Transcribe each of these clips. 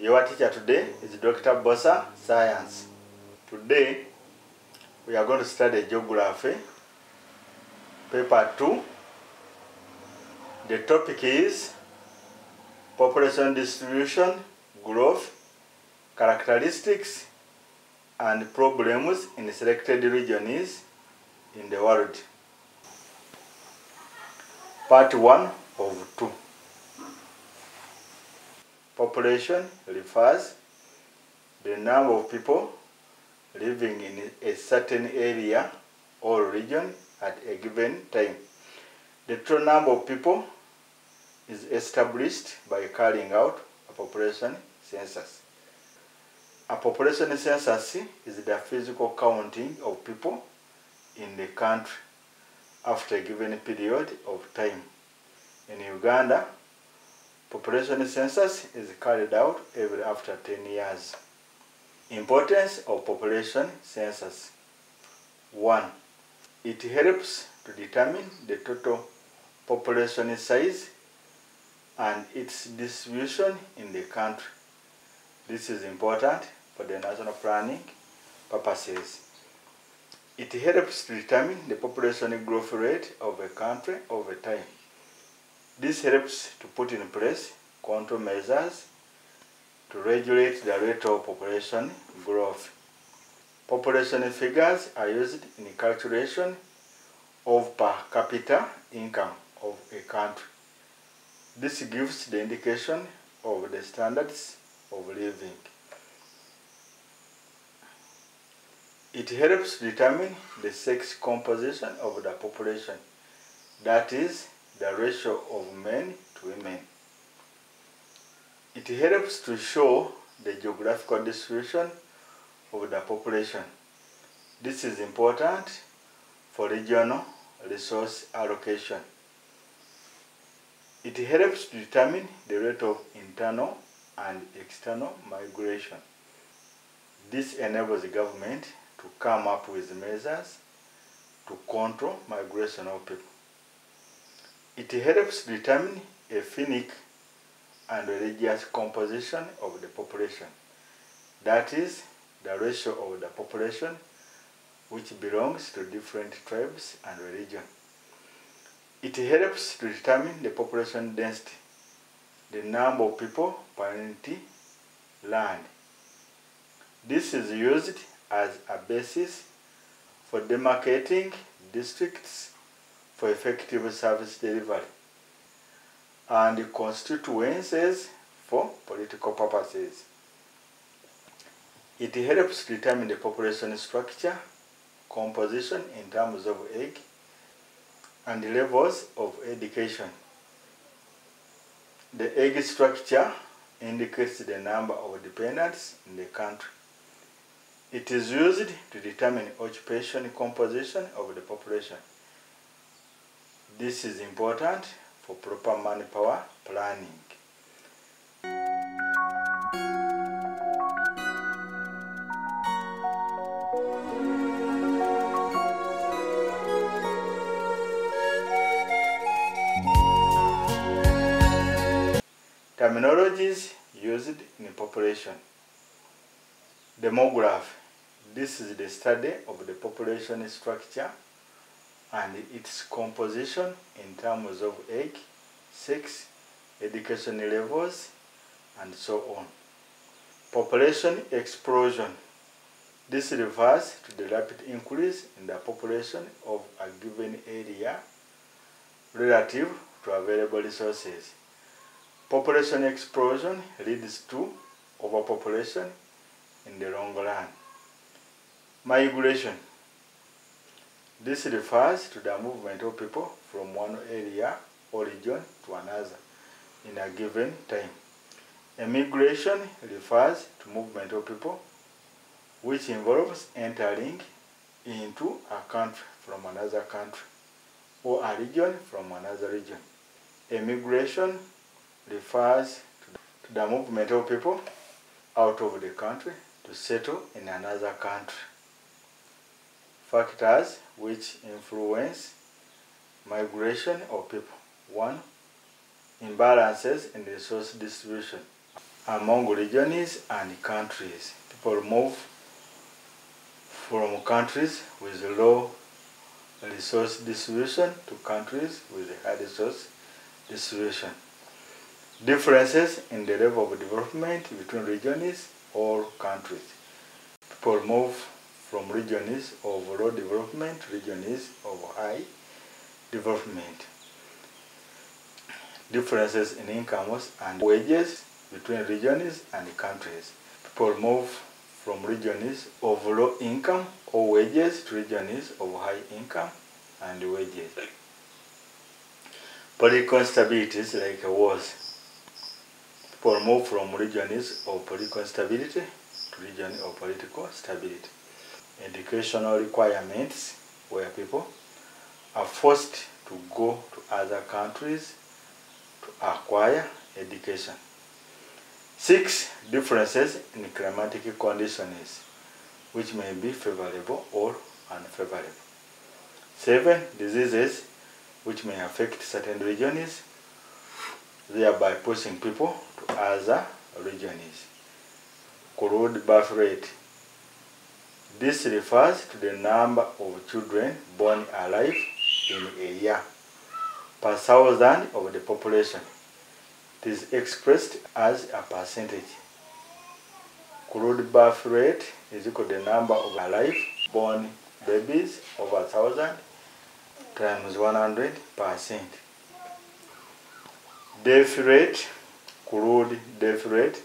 Your teacher today is Dr. Bbosa Science. Today we are going to study geography, paper 2. The topic is population distribution, growth, characteristics, and problems in selected regions in the world. Part 1 of 2. Population refers the number of people living in a certain area or region at a given time. The total number of people is established by carrying out a population census. A population census is the physical counting of people in the country after a given period of time. In Uganda, population census is carried out every after 10 years. Importance of population census. 1. It helps to determine the total population size and its distribution in the country. This is important for the national planning purposes. It helps to determine the population growth rate of a country over time. This helps to put in place control measures to regulate the rate of population growth. Population figures are used in the calculation of per capita income of a country. This gives the indication of the standards of living. It helps determine the sex composition of the population, that is, the ratio of men to women. It helps to show the geographical distribution of the population. This is important for regional resource allocation. It helps to determine the rate of internal and external migration. This enables the government to come up with measures to control migration of people. It helps determine a ethnic and religious composition of the population. That is, the ratio of the population which belongs to different tribes and religion. It helps to determine the population density, the number of people per unity land. This is used as a basis for demarcating districts for effective service delivery and constituencies for political purposes. It helps determine the population structure, composition in terms of age, and levels of education. The age structure indicates the number of dependents in the country. It is used to determine occupation composition of the population. This is important for proper manpower planning. Terminologies used in population. Demography. This is the study of the population structure and its composition in terms of age, sex, education levels, and so on. Population explosion. This refers to the rapid increase in the population of a given area relative to available resources. Population explosion leads to overpopulation in the long run. Migration. This refers to the movement of people from one area or region to another in a given time. Emigration refers to movement of people which involves entering into a country from another country or a region from another region. Emigration refers to the movement of people out of the country to settle in another country. Factors which influence migration of people. One, imbalances in resource distribution. among regions and countries. People move from countries with low resource distribution to countries with high resource distribution. Differences in the level of development between regions or countries. People move from regions of low development, to regions of high development. Differences in incomes and wages between regions and countries. People move from regions of low income or wages to regions of high income and wages. Political instabilities like wars. People move from regions of political instability to regions of political stability. Educational requirements where people are forced to go to other countries to acquire education. Six differences in climatic conditions which may be favorable or unfavorable. Seven diseases which may affect certain regions, thereby pushing people to other regions. Crude birth rate. This refers to the number of children born alive in a year per thousand of the population. It is expressed as a percentage. Crude birth rate is equal to the number of alive born babies over a thousand times 100 percent. Death rate, crude death rate,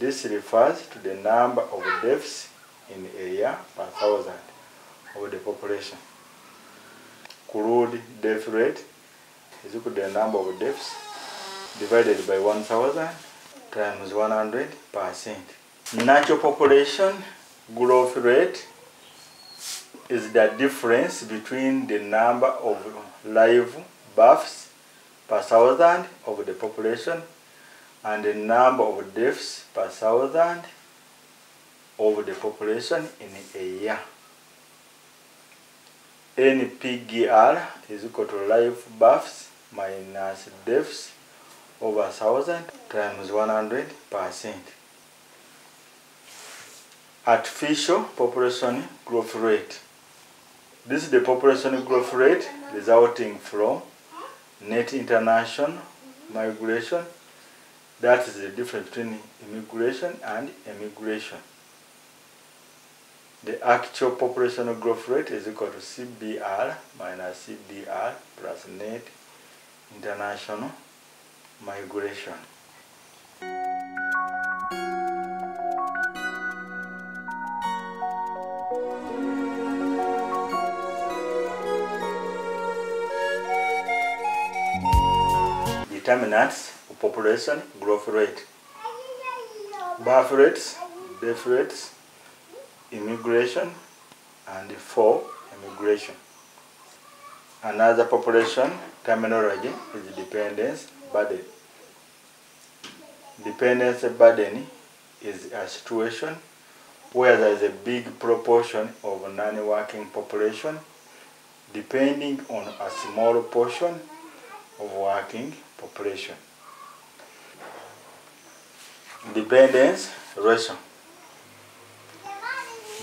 this refers to the number of deaths in a year per thousand of the population. Crude death rate is equal to the number of deaths divided by 1000 times 100 percent. Natural population growth rate is the difference between the number of live births per thousand of the population and the number of deaths per thousand of the population in a year. NPGR is equal to live births minus deaths over a thousand times 100 percent. Artificial population growth rate. This is the population growth rate resulting from net international migration. That is the difference between immigration and emigration. The actual population growth rate is equal to CBR minus CDR plus net international migration. Determinants of population growth rate. Birth rates, death rates, immigration, and for immigration. Another population terminology is dependence burden. Dependence burden is a situation where there is a big proportion of non-working population depending on a small portion of working population. Dependence ratio.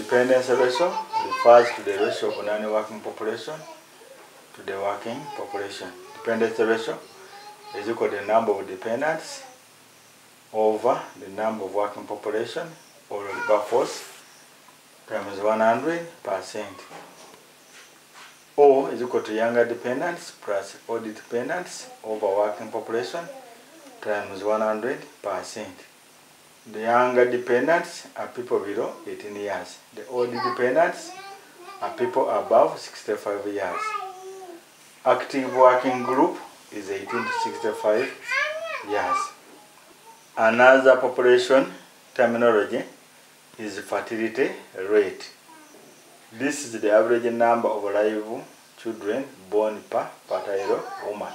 Dependence ratio refers to the ratio of non-working population to the working population. Dependence ratio is equal to the number of dependents over the number of working population or labor force times 100 percent. O is equal to younger dependents plus old dependents over working population times 100 percent. The younger dependents are people below 18 years. The old dependents are people above 65 years. Active working group is 18 to 65 years. Another population terminology is fertility rate. This is the average number of live children born per fertile woman.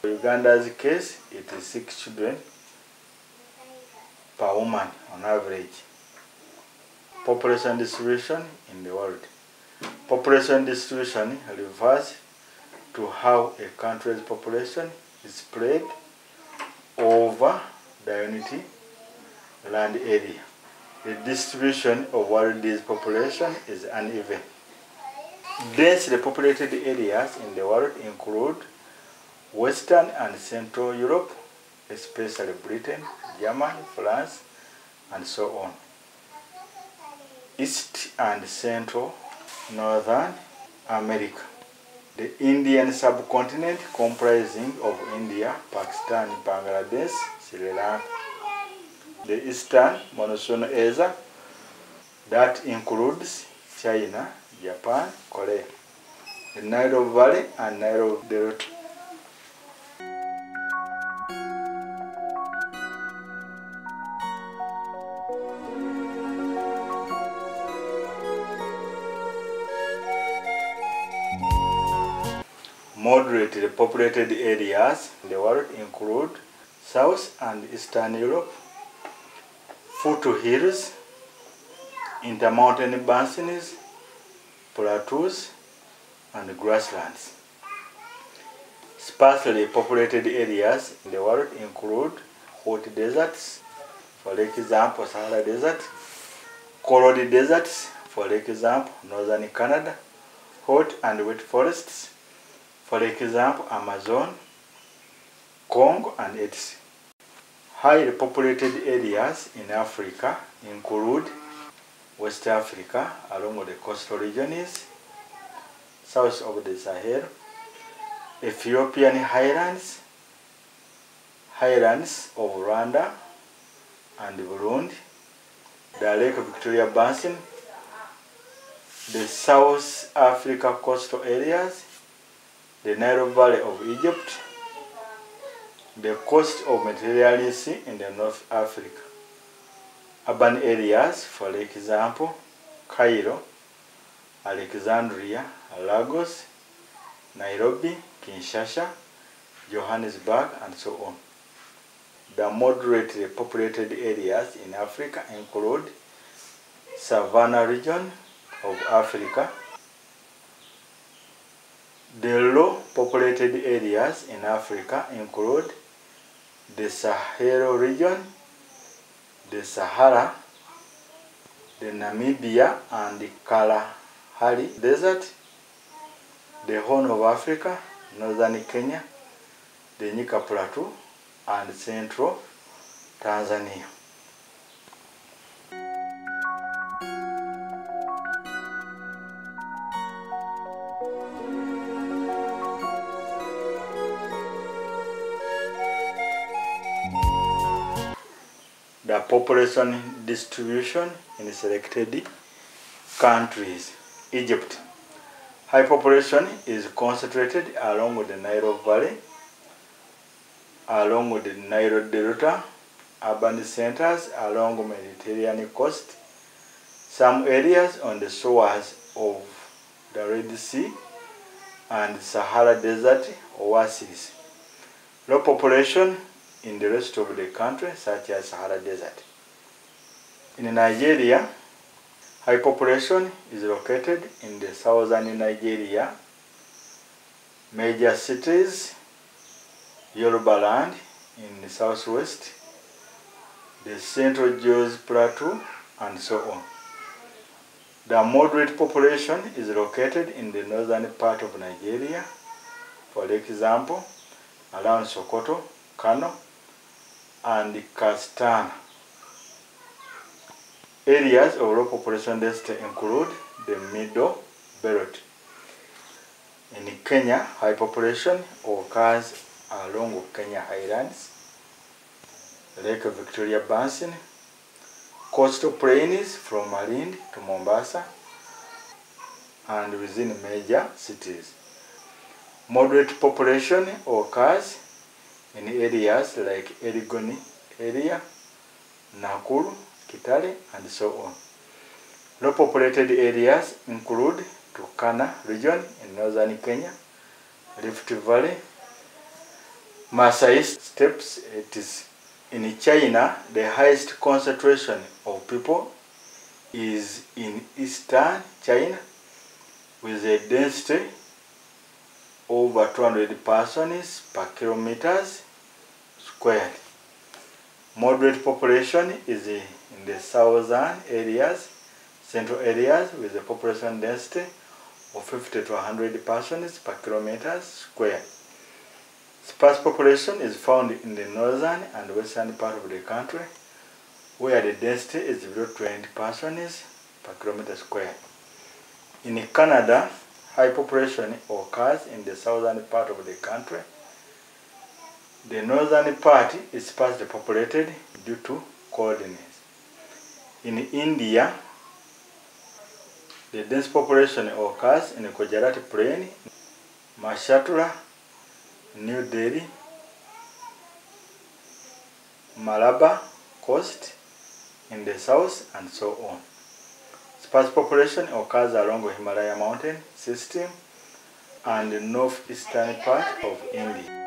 For Uganda's case, it is six children per woman on average. Population distribution in the world. Population distribution refers to how a country's population is spread over Diunity land area. The distribution of world's population is uneven. Densely populated areas in the world include Western and Central Europe, especially Britain, Germany, France, and so on. East and Central Northern America. The Indian subcontinent comprising of India, Pakistan, Bangladesh, Sri Lanka. The Eastern monsoon area that includes China, Japan, Korea. The Nile Valley and Nile Delta. Moderately populated areas in the world include South and Eastern Europe, foothills, intermountain basins, plateaus, and grasslands. Sparsely populated areas in the world include hot deserts, for example, Sahara Desert, cold deserts, for example, northern Canada, hot and wet forests, for example, Amazon, Congo, and etc. Highly populated areas in Africa include West Africa along with the coastal regions, south of the Sahel, Ethiopian highlands, highlands of Rwanda and Burundi, the Lake Victoria Basin, the South Africa coastal areas, the Nile Valley of Egypt, the coast of Mediterranean Sea in the North Africa. Urban areas, for example, Cairo, Alexandria, Lagos, Nairobi, Kinshasa, Johannesburg, and so on. The moderately populated areas in Africa include Savannah region of Africa, the low populated areas in Africa include the Sahel region, the Sahara, the Namibia and the Kalahari Desert, the Horn of Africa, northern Kenya, the Nyika Plateau, and central Tanzania. Population distribution in selected countries. Egypt. High population is concentrated along the Nile Valley, along with the Nile Delta, urban centers along the Mediterranean coast, some areas on the shores of the Red Sea and Sahara Desert oases. Low population in the rest of the country, such as Sahara Desert. In Nigeria, high population is located in the southern Nigeria. Major cities, Yoruba land in the southwest, the central Jos Plateau, and so on. The moderate population is located in the northern part of Nigeria, for example, around Sokoto, Kano, and Katsina. Areas of low population density include the middle belt. In Kenya, high population occurs along Kenya Highlands, Lake Victoria Basin, coastal plains from Malindi to Mombasa, and within major cities. Moderate population occurs in areas like Erigoni area, Nakuru, Kitale, and so on. Low populated areas include Turkana region in northern Kenya, Rift Valley, Masai Steppes. It is in China, the highest concentration of people is in eastern China with a density over 200 persons per kilometers squared. Moderate population is in the southern areas, central areas with a population density of 50 to 100 persons per kilometer square. Sparse population is found in the northern and western part of the country where the density is below 20 persons per kilometer square. In Canada, high population occurs in the southern part of the country. The northern part is sparsely populated due to coldness. In India, the dense population occurs in the Gujarati Plain, Maharashtra, New Delhi, Malabar Coast, in the south and so on. Sparse population occurs along the Himalaya mountain system and the northeastern part of India.